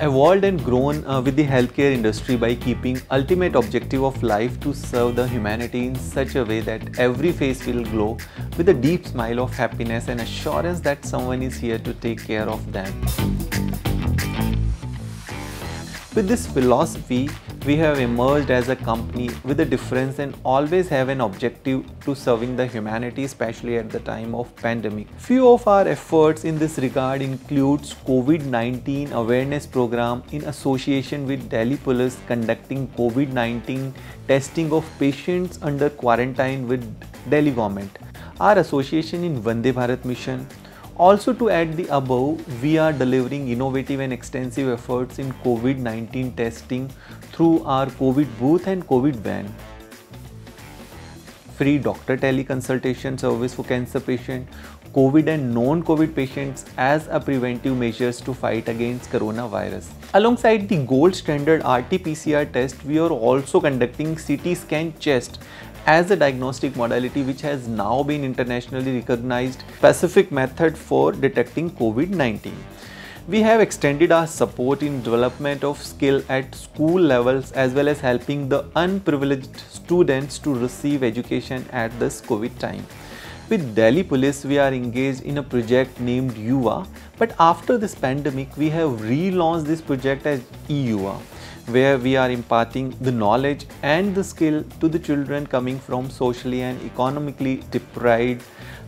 evolved and grown uh, with the healthcare industry by keeping ultimate objective of life to serve the humanity in such a way that every face will glow with a deep smile of happiness and assurance that someone is here to take care of them. With this philosophy, we have emerged as a company with a difference and always have an objective to serving the humanity especially at the time of pandemic. Few of our efforts in this regard includes COVID-19 awareness program in association with Delhi Police conducting COVID-19 testing of patients under quarantine with Delhi government. Our association in Vande Bharat mission also to add the above, we are delivering innovative and extensive efforts in COVID-19 testing through our COVID booth and COVID van. Free doctor teleconsultation service for cancer patient, COVID and non-COVID patients as a preventive measures to fight against coronavirus. Alongside the gold standard RT-PCR test, we are also conducting CT scan chest as a diagnostic modality which has now been internationally recognized specific method for detecting COVID-19. We have extended our support in development of skill at school levels as well as helping the unprivileged students to receive education at this COVID time. With Delhi Police, we are engaged in a project named YUVA, but after this pandemic, we have relaunched this project as EUVA where we are imparting the knowledge and the skill to the children coming from socially and economically deprived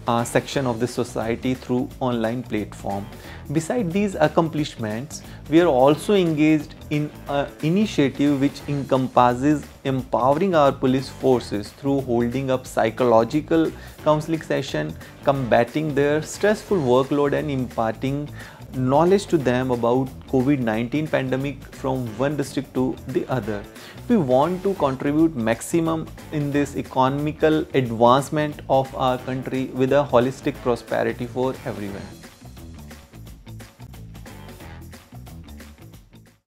uh, section of the society through online platform. Beside these accomplishments, we are also engaged in an initiative which encompasses empowering our police forces through holding up psychological counseling session, combating their stressful workload and imparting knowledge to them about COVID-19 pandemic from one district to the other. We want to contribute maximum in this economical advancement of our country with a holistic prosperity for everyone.